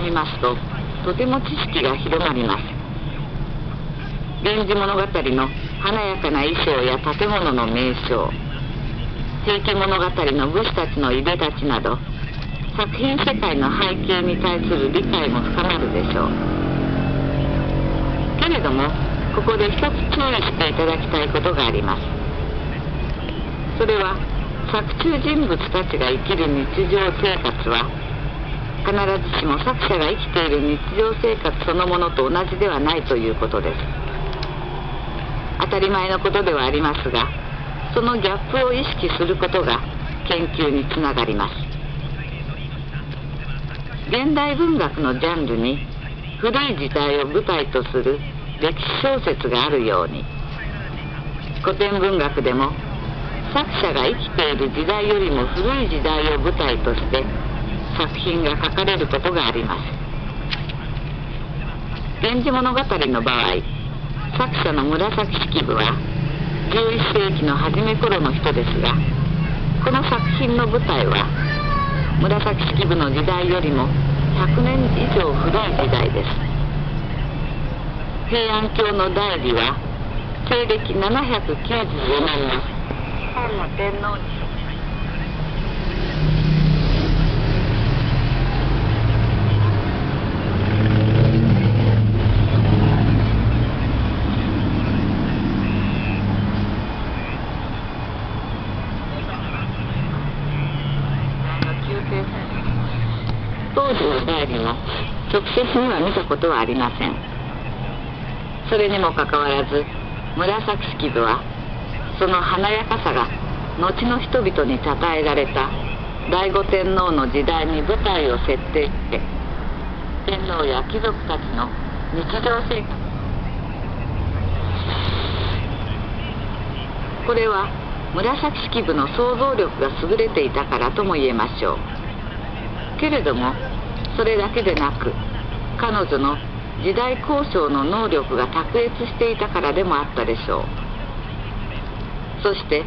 みますととても知識が広まります「源氏物語」の華やかな衣装や建物の名称。平家物語の武士たちのいでたちなど作品世界の背景に対する理解も深まるでしょうけれどもここで一つ注意していただきたいことがありますそれは作中人物たちが生きる日常生活は必ずしも作者が生きている日常生活そのものと同じではないということです。当たり前のことではありますがそのギャップを意識することが研究につながります。現代文学のジャンルに古い時代を舞台とする歴史小説があるように古典文学でも作者が生きている時代よりも古い時代を舞台として作品が書かれることがあります「源氏物語」の場合作者の紫式部は11世紀の初め頃の人ですがこの作品の舞台は紫式部の時代よりも100年以上古い時代です。平安京の代理は西暦794年の本の天皇に当時の代理も直接には見たことはありません。それにもかかわらず紫式部はその華やかさが後の人々に称えられた醍醐天皇の時代に舞台を設定して天皇や貴族たちの日常生活。これは紫式部の想像力が優れていたからとも言えましょう。けれどもそれだけでなく彼女の時代交渉の能力が卓越していたからでもあったでしょう。そして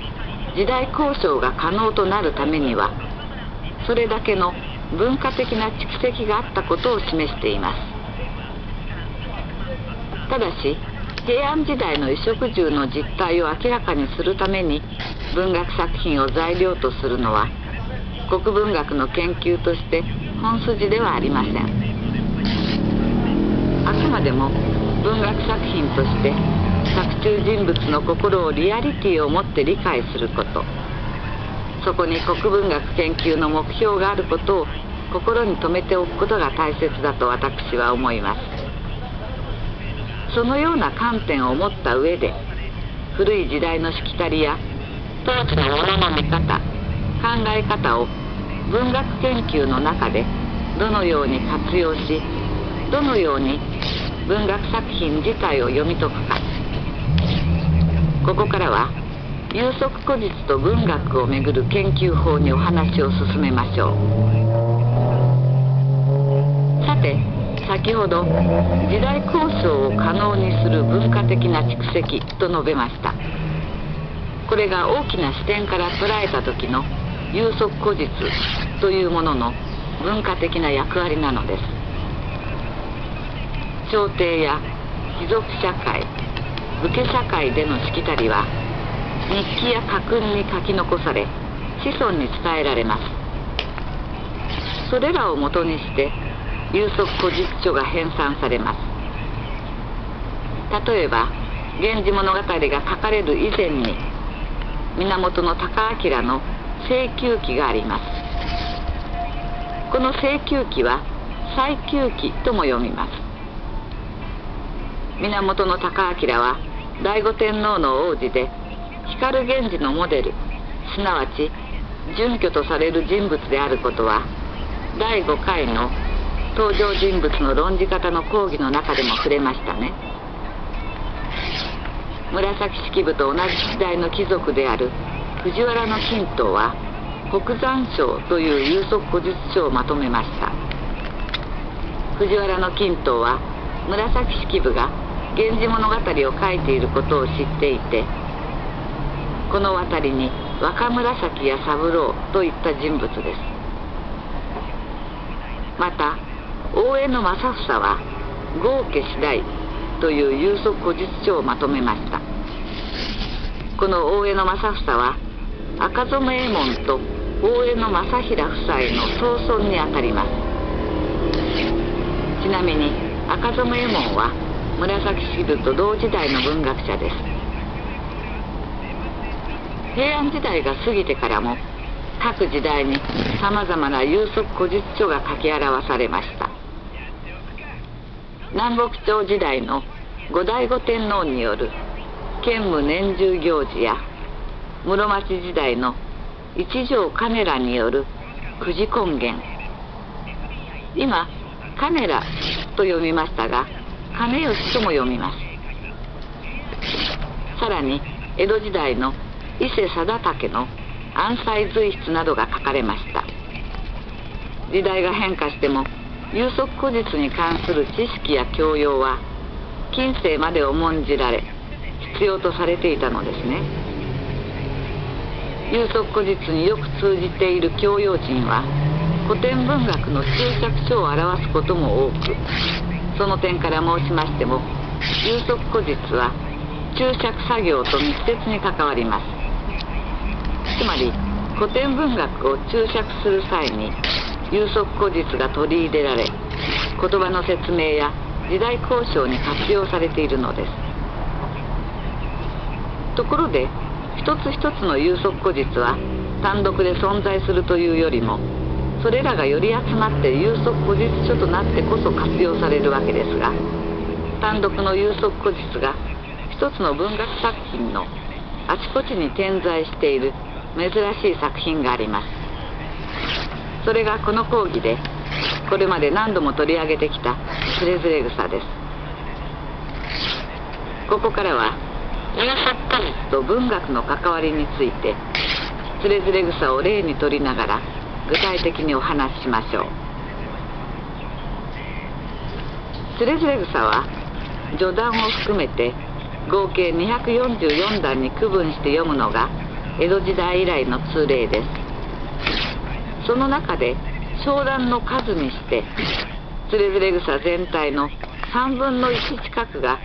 時代交渉が可能となるためにはそれだけの文化的な蓄積があったことを示しています。ただし平安時代の衣食住の実態を明らかにするために文学作品を材料とするのは国文学の研究として本筋ではありません。あくまでも文学作品として作中人物の心をリアリティを持って理解すること。そこに国文学研究の目標があることを心に留めておくことが大切だと私は思います。そのような観点を持った上で古い時代のしきたりや当時のものの見方考え方を文学研究の中でどのように活用しどのように文学作品自体を読み解くか。ここからは有足古実と文学をめぐる研究法にお話を進めましょう。さて先ほど時代交渉を可能にする文化的な蓄積と述べました。これが大きな視点から捉えた時の有足古実というものの文化的な役割なのです。朝廷や貴族社会武家社会でのしきたりは日記や家訓に書き残され子孫に伝えられます。それらをもとにして有足古実書が編纂されます。例えば「源氏物語」が書かれる以前に源高明の請求記があります。この請求記は最求記とも読みます。源高明は醍醐天皇の王子で光源氏のモデルすなわち準拠とされる人物であることは第5回の登場人物の論じ方の講義の中でも触れましたね。紫式部と同じ時代の貴族である藤原の金刀は北山賞という有足古術書をまとめました。藤原の金刀は紫式部が「源氏物語」を書いていることを知っていてこの辺りに若紫や三郎といった人物です。また大江正房は豪家次第という有足古実書をまとめました。この大江正房は赤染右衛門と大江正平夫妻の曽孫にあたります。ちなみに赤染右衛門は紫式部と同時代の文学者です。平安時代が過ぎてからも各時代にさまざまな有足古実書が書き表されました。南北朝時代の後醍醐天皇による建武年中行事や室町時代の一条金良による九字根源今金良と読みましたが金吉とも読みます。さらに江戸時代の伊勢貞武の安西随筆などが書かれました。時代が変化しても有足古実に関する知識や教養は近世まで重んじられ必要とされていたのですね。有足古実によく通じている教養人は古典文学の注釈書を表すことも多くその点から申しましても有足古実は注釈作業と密接に関わります。つまり古典文学を注釈する際に有足古実が取り入れられ言葉の説明や時代交渉に活用されているのです。ところで一つ一つの有足古実は単独で存在するというよりもそれらがより集まって有足古実書となってこそ活用されるわけですが単独の有足古実が一つの文学作品のあちこちに点在している珍しい作品があります。それがこの講義でこれまで何度も取り上げてきたつれづれ草です。ここからは有作家術と文学の関わりについてつれづれ草を例にとりながら具体的にお話ししましょう。つれづれ草は序談を含めて合計244段に区分して読むのが江戸時代以来の通例です。その中で商談の数にしてつれづれ草全体の3分の1近くが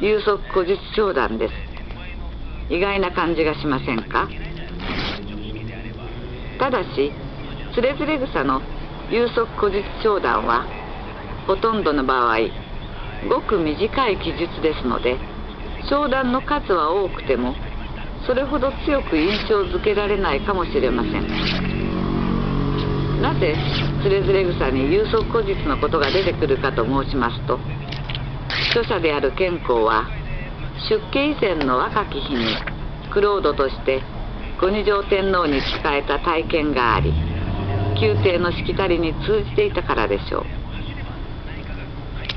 有足古術商談です。意外な感じがしませんか？ただしつれづれ草の有足古術商談はほとんどの場合ごく短い記述ですので商談の数は多くてもそれほど強く印象づけられないかもしれません。なぜつれづれ草に有足古実のことが出てくるかと申しますと著者である健康は出家以前の若き日にクロードとして五二条天皇に仕えた体験があり宮廷のしきたりに通じていたからでしょう。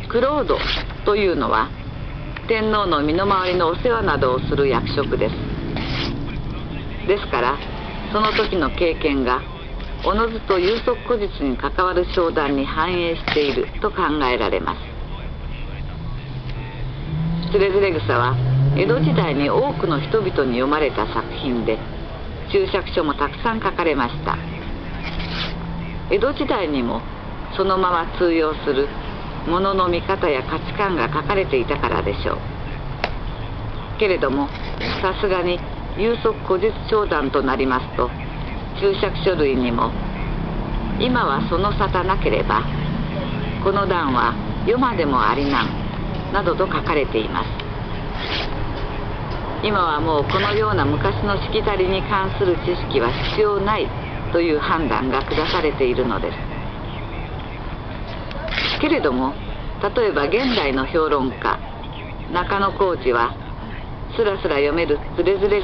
クロードというのは天皇の身の回りのお世話などをする役職です。ですからその時の経験がおのずと有足古実に関わる商談に反映していると考えられます。つれづれ草は江戸時代に多くの人々に読まれた作品で注釈書もたくさん書かれました。江戸時代にもそのまま通用するものの見方や価値観が書かれていたからでしょう。けれどもさすがに有足古実商談となりますと注釈書類にも今はその沙汰なければこの段は世までもありなんなどと書かれています。今はもうこのような昔のしきたりに関する知識は必要ないという判断が下されているのです。けれども例えば現代の評論家中野浩二はすらすら読めるつれづれ